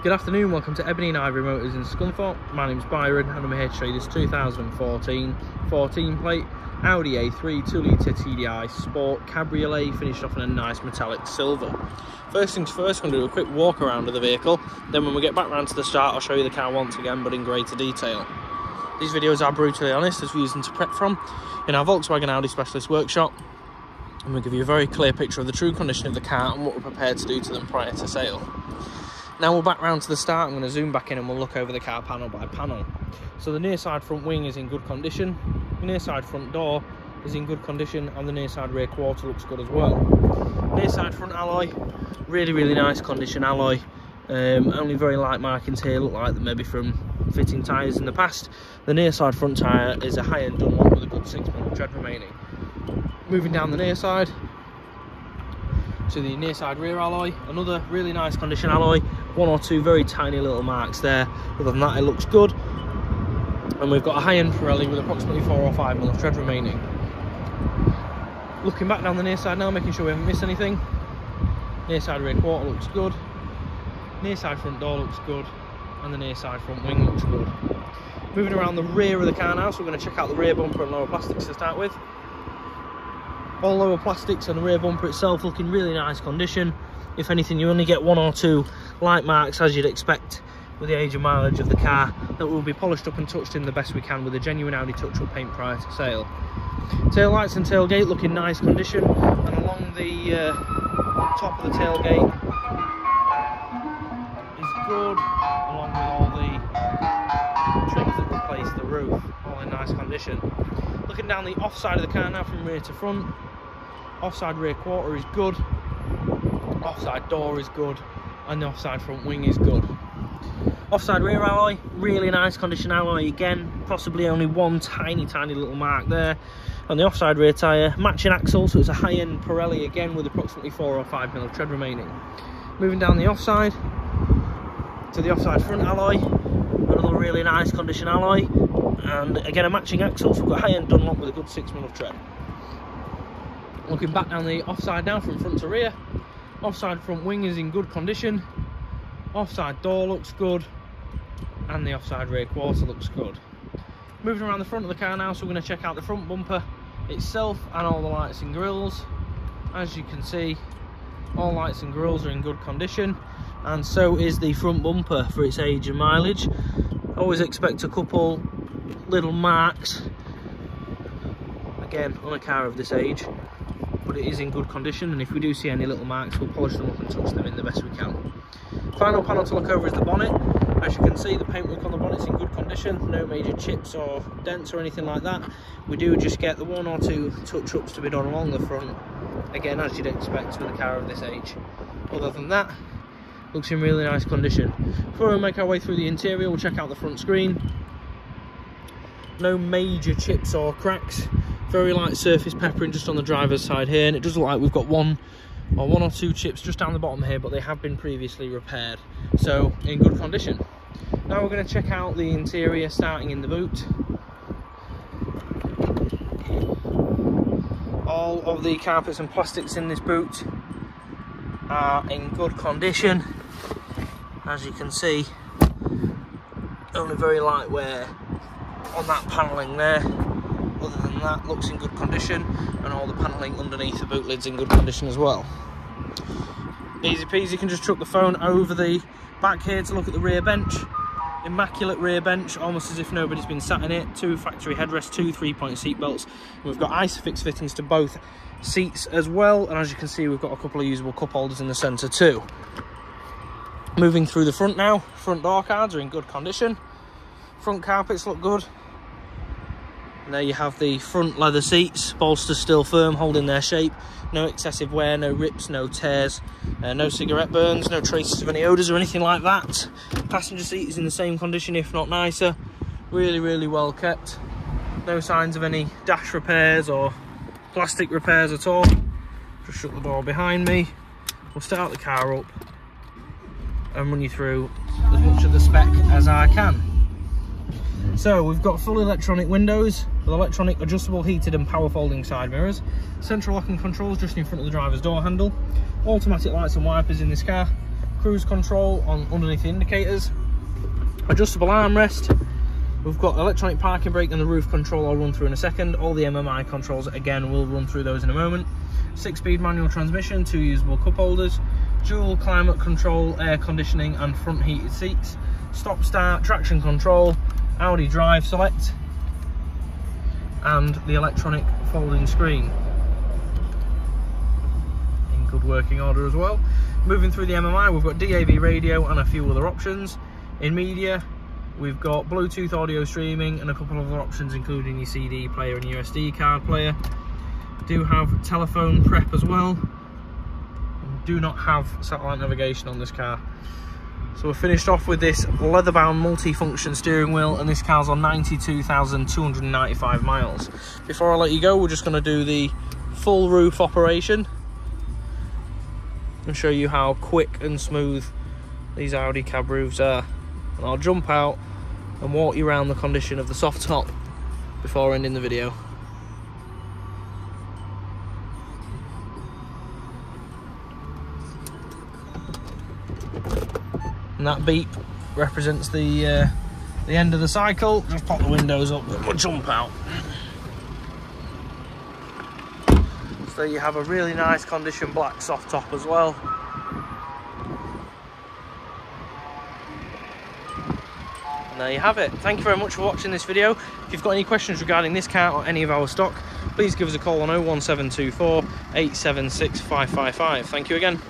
Good afternoon, welcome to Ebony and Ivory Motors in Scunthorpe. My name's Byron and I'm here to show you this 2014 14 plate Audi A3 2 litre TDI Sport Cabriolet finished off in a nice metallic silver. First things first, I'm going to do a quick walk around of the vehicle. Then when we get back round to the start, I'll show you the car once again, but in greater detail. These videos are brutally honest as we use them to prep from in our Volkswagen Audi Specialist Workshop. And we'll give you a very clear picture of the true condition of the car and what we're prepared to do to them prior to sale. Now we're back round to the start, I'm going to zoom back in and we'll look over the car panel by panel. So the near side front wing is in good condition, the near side front door is in good condition and the near side rear quarter looks good as well. Near side front alloy, really really nice condition alloy, um, only very light markings here, look like maybe from fitting tyres in the past. The near side front tyre is a high-end Dunlop with a good 6 mm tread remaining. Moving down the near side, to the near side rear alloy. Another really nice condition alloy. One or two very tiny little marks there. Other than that it looks good. And we've got a high-end Pirelli with approximately four or five mil of tread remaining. Looking back down the near side now making sure we haven't missed anything. Near side rear quarter looks good. Near side front door looks good. And the near side front wing looks good. Moving around the rear of the car now so we're going to check out the rear bumper and lower plastics to start with all lower plastics and the rear bumper itself looking really nice condition if anything you only get one or two light marks as you'd expect with the age and mileage of the car that will be polished up and touched in the best we can with a genuine Audi touch-up paint prior to sale. Tail lights and tailgate looking nice condition and along the uh, top of the tailgate is good along with all the trims that replace the roof all in nice condition. Looking down the off side of the car now from rear to front offside rear quarter is good. Offside door is good. And the offside front wing is good. Offside rear alloy really nice condition alloy again. Possibly only one tiny tiny little mark there on the offside rear tyre. Matching axle so it's a high-end Pirelli again with approximately four or five mil of tread remaining. Moving down the offside to the offside front alloy. Another really nice condition alloy. And again a matching axle so we've got high-end Dunlop with a good six mil of tread Looking back down the offside now from front to rear. Offside front wing is in good condition. Offside door looks good. And the offside rear quarter looks good. Moving around the front of the car now, so we're going to check out the front bumper itself and all the lights and grills. As you can see, all lights and grills are in good condition. And so is the front bumper for its age and mileage. Always expect a couple little marks again on a car of this age but it is in good condition and if we do see any little marks we'll polish them up and touch them in the best we can. Final panel to look over is the bonnet. As you can see the paintwork on the bonnet's in good condition no major chips or dents or anything like that. We do just get the one or two touch-ups to be done along the front. Again as you'd expect with a car of this age. Other than that looks in really nice condition. Before we make our way through the interior we'll check out the front screen. No major chips or cracks very light surface peppering just on the driver's side here and it does look like we've got one or one or two chips just down the bottom here but they have been previously repaired. So in good condition. Now we're going to check out the interior starting in the boot. All of the carpets and plastics in this boot are in good condition. As you can see only very light wear on that panelling there that looks in good condition and all the panelling underneath the boot lid's in good condition as well. Easy peasy you can just chuck the phone over the back here to look at the rear bench. Immaculate rear bench almost as if nobody's been sat in it. Two factory headrests two three-point seat belts. We've got isofix fittings to both seats as well and as you can see we've got a couple of usable cup holders in the center too. Moving through the front now front door cards are in good condition. Front carpets look good there you have the front leather seats, bolsters still firm, holding their shape. No excessive wear, no rips, no tears, uh, no cigarette burns, no traces of any odours or anything like that. Passenger seat is in the same condition, if not nicer. Really, really well kept. No signs of any dash repairs or plastic repairs at all. Just shut the door behind me. We'll start the car up and run you through as much of the spec as I can. So we've got full electronic windows with electronic adjustable heated and power folding side mirrors, central locking controls just in front of the driver's door handle, automatic lights and wipers in this car, cruise control on underneath the indicators, adjustable armrest. We've got electronic parking brake and the roof control I'll run through in a second. All the MMI controls, again, we'll run through those in a moment. Six-speed manual transmission, two usable cup holders, dual climate control, air conditioning and front heated seats, stop start, traction control, Audi drive select, and the electronic folding screen in good working order as well. Moving through the MMI, we've got DAB radio and a few other options. In media, we've got Bluetooth audio streaming and a couple of other options, including your CD player and USB card player. Do have telephone prep as well. Do not have satellite navigation on this car. So we're finished off with this leather-bound multi-function steering wheel and this car's on 92,295 miles. Before I let you go, we're just going to do the full roof operation and show you how quick and smooth these Audi cab roofs are. And I'll jump out and walk you around the condition of the soft top before ending the video. And that beep represents the uh, the end of the cycle. Just pop the windows up and we'll jump out. So you have a really nice condition black soft top as well. And there you have it. Thank you very much for watching this video. If you've got any questions regarding this car or any of our stock, please give us a call on 01724 876 555. Thank you again.